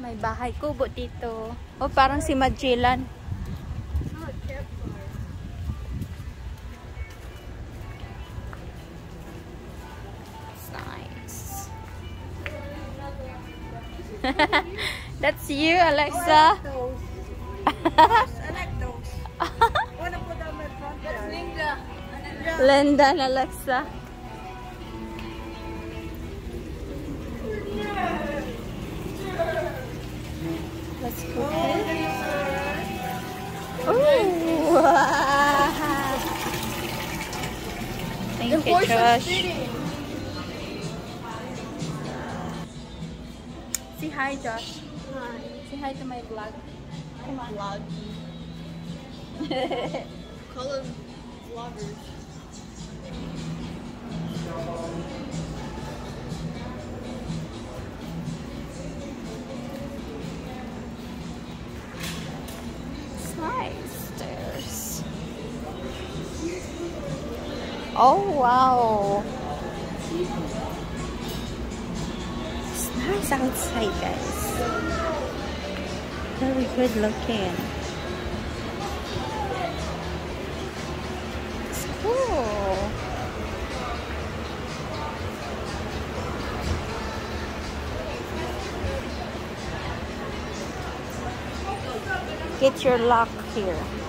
May bahay kubo dito. Oh, parang si Magellan. Nice. That's you, Alexa. Those. I like those. Wanna put on my front That's Linda. Linda and Alexa. Let's go. Ooh. Thank you, Josh. Say hi, Josh. Hi. Say hi to my vlog. Come on. Vlog. Call them vloggers. Oh wow. It's nice outside guys. Very good looking. It's cool. Get your lock here.